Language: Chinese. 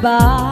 吧。